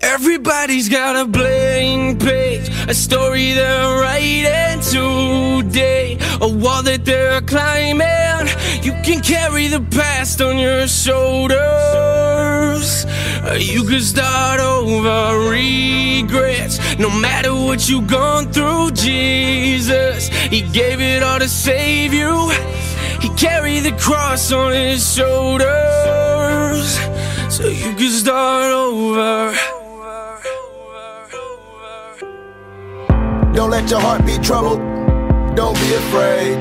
Everybody's got a blank page, a story they're writing today, a wall that they're climbing. You can carry the past on your shoulders. You can start over regrets. No matter what you've gone through, Jesus, He gave it all to save you. He carried the cross on His shoulders, so you can start over. Let your heart be troubled. Don't be afraid.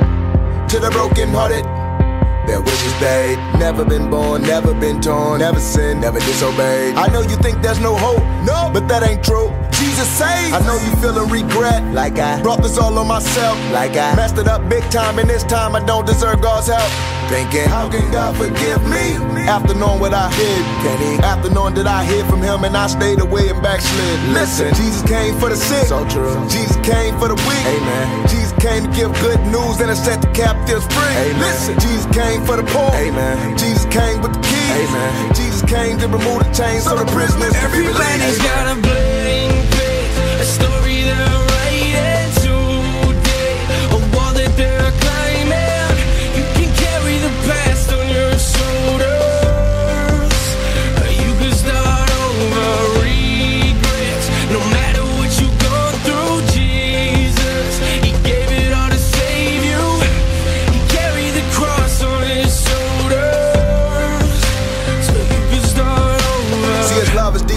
To the broken hearted, their wishes paid. Never been born, never been torn, never sinned, never disobeyed. I know you think there's no hope, no, but that ain't true. Jesus saved. I know you feeling regret, like I brought this all on myself, like I messed it up big time, and this time I don't deserve God's help. Thinking, how can God forgive me? After knowing what I did, can He? After knowing that I hid from Him and I stayed away and backslid. Listen, Jesus came for the sick, so true. Jesus came for the weak, amen. Jesus came to give good news and to set the captives free. Amen. Listen, Jesus came for the poor, amen. Jesus came with the keys, amen. Jesus came to remove the chains so the prisoners can be. Everybody's got a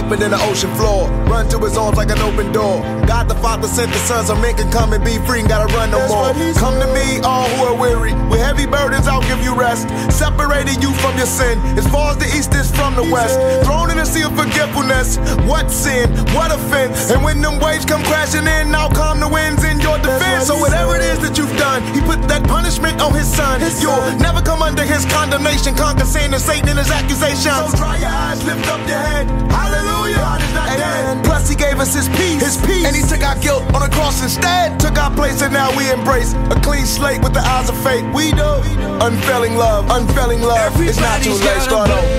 his deeper than the ocean floor. Run to his arms like an open door. God the Father sent the Son so men can come and be free and gotta run no more. Come to me, all who are weary. With heavy burdens, I'll give you rest. Separating you from your sin. As far as the east is from the west. Thrown in a sea of forgetfulness. What sin? What offense? And when them waves come crashing in, I'll calm the winds in your defense. So whatever it is that you've done, he put that punishment on his son. You'll never come under his condemnation. Conquer sin and Satan and his accusations. So dry your eyes, lift gave us his peace. His peace. And he took our guilt on the cross instead. Took our place and now we embrace a clean slate with the eyes of faith. We do. Unfailing love, unfailing love. It's not too late. Start over.